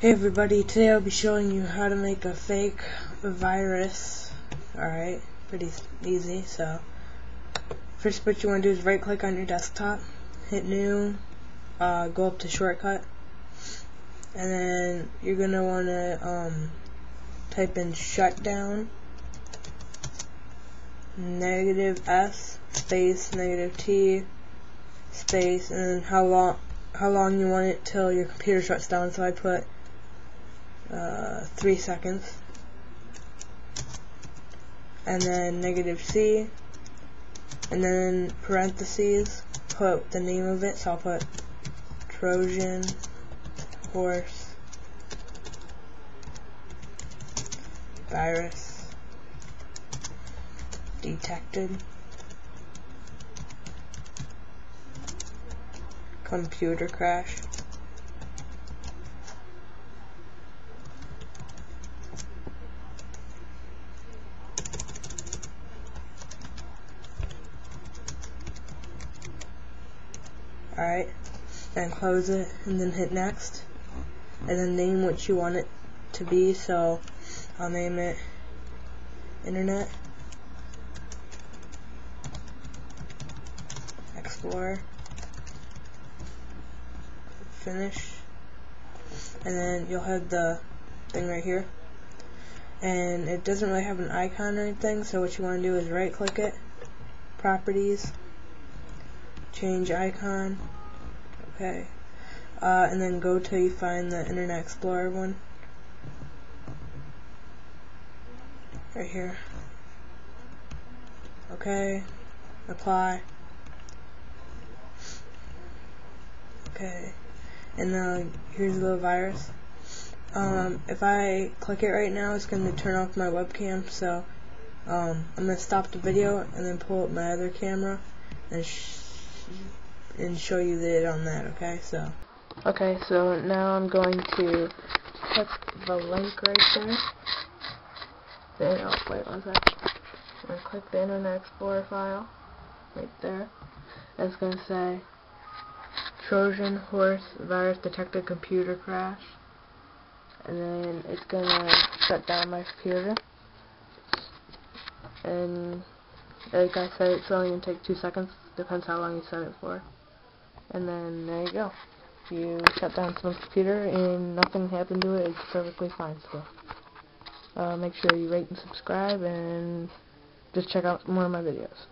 Hey everybody, today I'll be showing you how to make a fake virus. Alright, pretty easy, so. First what you want to do is right click on your desktop, hit new, uh, go up to shortcut, and then you're going to want to um, type in shutdown negative S space negative T space and then how long how long you want it till your computer shuts down. So I put uh, 3 seconds. And then negative C. And then parentheses put the name of it. So I'll put Trojan horse virus detected. Computer crash Alright, and close it, and then hit next, and then name what you want it to be, so I'll name it Internet. Explorer, finish, and then you'll have the thing right here, and it doesn't really have an icon or anything, so what you want to do is right click it, properties, change icon. Okay. Uh, and then go till you find the Internet Explorer one. Right here. Okay. Apply. Okay. And now here's the little virus. Um, if I click it right now it's going to turn off my webcam so um, I'm going to stop the video and then pull up my other camera and and show you that on that, okay? So, okay, so now I'm going to click the link right there. Then, oh, wait one sec. I'm going to click the Internet Explorer file right there. It's going to say Trojan horse virus detected computer crash. And then it's going to shut down my computer. And like I said, it's only going to take two seconds. Depends how long you set it for and then there you go. You shut down someone's computer and nothing happened to it, it's perfectly fine still. Uh, make sure you rate and subscribe and just check out more of my videos.